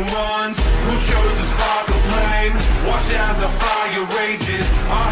ones who chose to spark a flame. Watch as a fire rages. Our